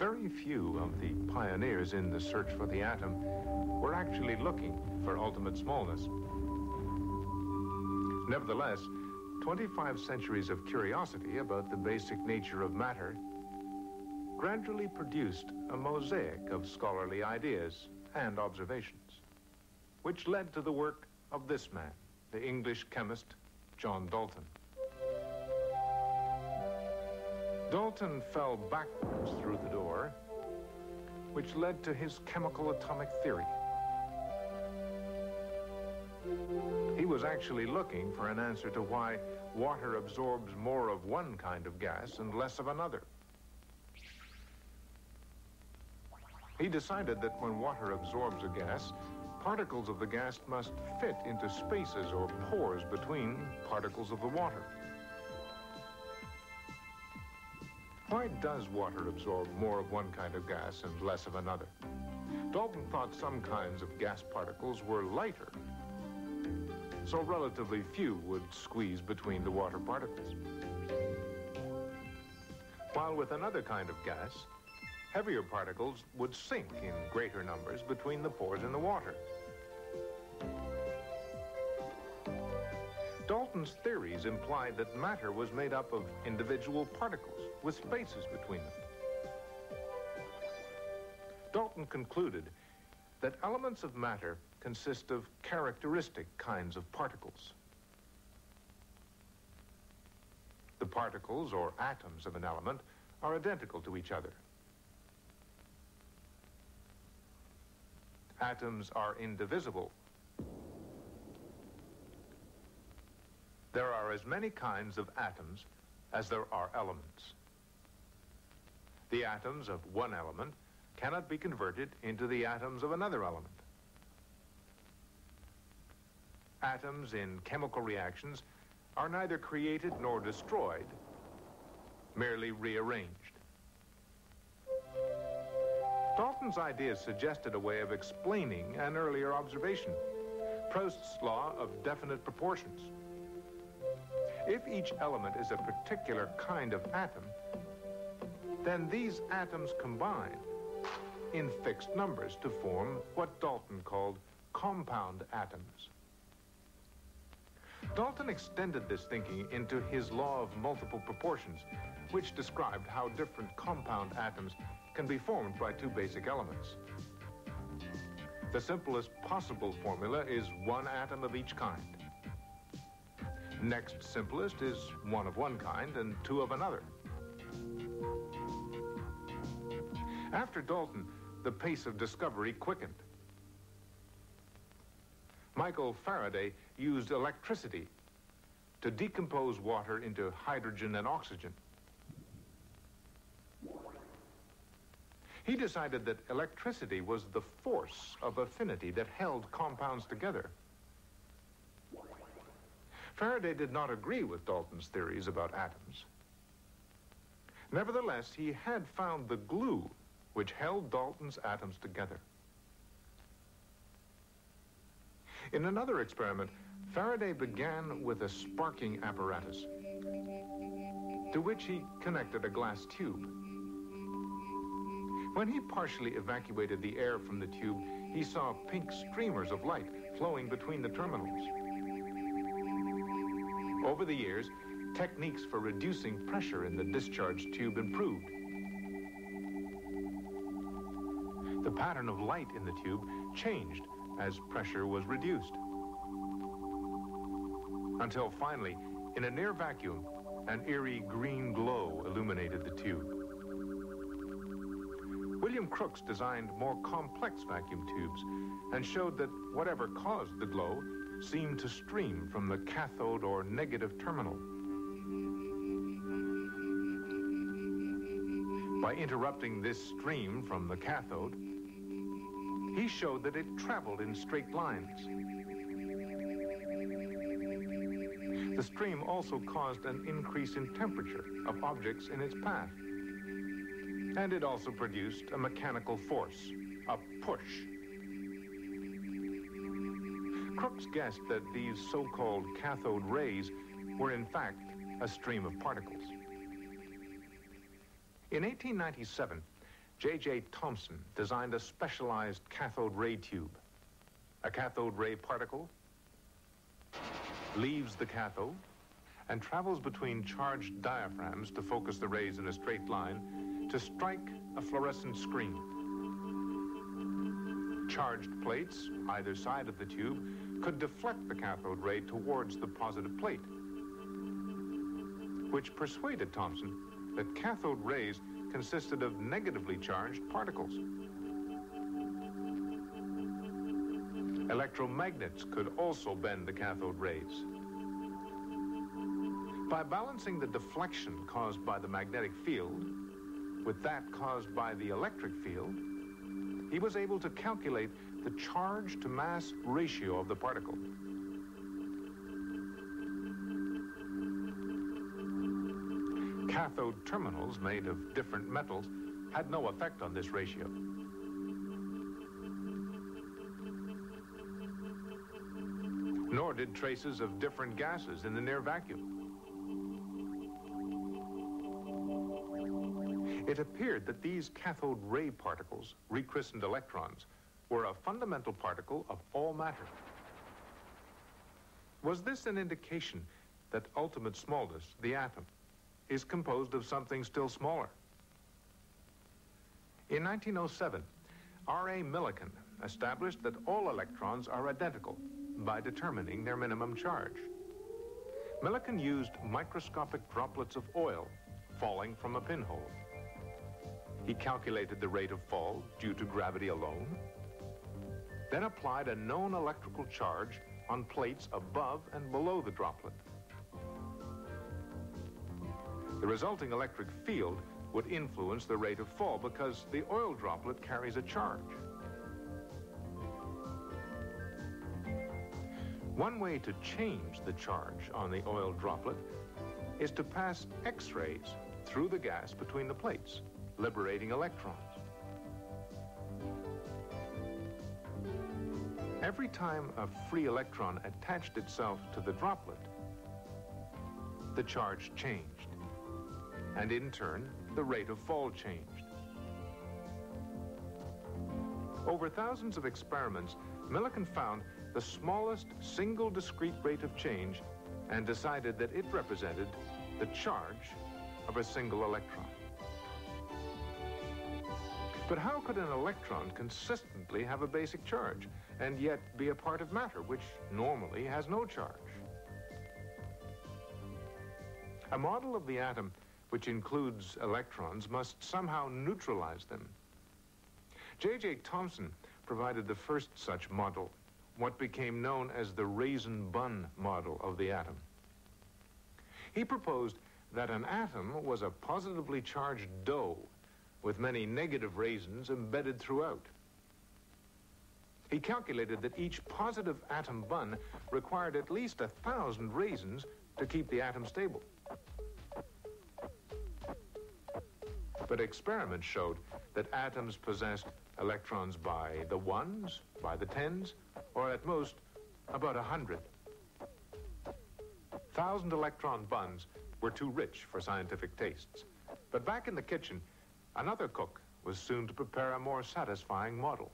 Very few of the pioneers in the search for the atom were actually looking for ultimate smallness. Nevertheless, 25 centuries of curiosity about the basic nature of matter gradually produced a mosaic of scholarly ideas and observations, which led to the work of this man, the English chemist John Dalton. Dalton fell backwards through the door, which led to his chemical atomic theory. He was actually looking for an answer to why water absorbs more of one kind of gas and less of another. He decided that when water absorbs a gas, particles of the gas must fit into spaces or pores between particles of the water. Why does water absorb more of one kind of gas and less of another? Dalton thought some kinds of gas particles were lighter, so relatively few would squeeze between the water particles. While with another kind of gas, heavier particles would sink in greater numbers between the pores in the water. Dalton's theories implied that matter was made up of individual particles with spaces between them. Dalton concluded that elements of matter consist of characteristic kinds of particles. The particles or atoms of an element are identical to each other. Atoms are indivisible There are as many kinds of atoms as there are elements. The atoms of one element cannot be converted into the atoms of another element. Atoms in chemical reactions are neither created nor destroyed, merely rearranged. Dalton's ideas suggested a way of explaining an earlier observation, Proust's law of definite proportions. If each element is a particular kind of atom, then these atoms combine in fixed numbers to form what Dalton called compound atoms. Dalton extended this thinking into his law of multiple proportions, which described how different compound atoms can be formed by two basic elements. The simplest possible formula is one atom of each kind. Next simplest is one of one kind and two of another. After Dalton, the pace of discovery quickened. Michael Faraday used electricity to decompose water into hydrogen and oxygen. He decided that electricity was the force of affinity that held compounds together. Faraday did not agree with Dalton's theories about atoms. Nevertheless, he had found the glue which held Dalton's atoms together. In another experiment, Faraday began with a sparking apparatus to which he connected a glass tube. When he partially evacuated the air from the tube, he saw pink streamers of light flowing between the terminals. Over the years, techniques for reducing pressure in the discharge tube improved. The pattern of light in the tube changed as pressure was reduced. Until finally, in a near vacuum, an eerie green glow illuminated the tube. William Crookes designed more complex vacuum tubes and showed that whatever caused the glow seemed to stream from the cathode or negative terminal. By interrupting this stream from the cathode, he showed that it traveled in straight lines. The stream also caused an increase in temperature of objects in its path. And it also produced a mechanical force, a push. Crookes guessed that these so-called cathode rays were in fact a stream of particles. In 1897, J.J. Thomson designed a specialized cathode ray tube. A cathode ray particle leaves the cathode and travels between charged diaphragms to focus the rays in a straight line to strike a fluorescent screen. Charged plates, either side of the tube, could deflect the cathode ray towards the positive plate, which persuaded Thomson that cathode rays consisted of negatively charged particles. Electromagnets could also bend the cathode rays. By balancing the deflection caused by the magnetic field with that caused by the electric field, he was able to calculate the charge to mass ratio of the particle. Cathode terminals made of different metals had no effect on this ratio. Nor did traces of different gases in the near vacuum. It appeared that these cathode ray particles, rechristened electrons, were a fundamental particle of all matter. Was this an indication that ultimate smallness, the atom, is composed of something still smaller? In 1907, R.A. Millikan established that all electrons are identical by determining their minimum charge. Millikan used microscopic droplets of oil falling from a pinhole. He calculated the rate of fall due to gravity alone, then applied a known electrical charge on plates above and below the droplet. The resulting electric field would influence the rate of fall because the oil droplet carries a charge. One way to change the charge on the oil droplet is to pass X-rays through the gas between the plates liberating electrons. Every time a free electron attached itself to the droplet, the charge changed. And in turn, the rate of fall changed. Over thousands of experiments, Millikan found the smallest single discrete rate of change and decided that it represented the charge of a single electron. But how could an electron consistently have a basic charge and yet be a part of matter, which normally has no charge? A model of the atom which includes electrons must somehow neutralize them. J.J. Thomson provided the first such model, what became known as the raisin bun model of the atom. He proposed that an atom was a positively charged dough with many negative raisins embedded throughout. He calculated that each positive atom bun required at least a thousand raisins to keep the atom stable. But experiments showed that atoms possessed electrons by the ones, by the tens, or at most about a hundred. Thousand electron buns were too rich for scientific tastes. But back in the kitchen, Another cook was soon to prepare a more satisfying model.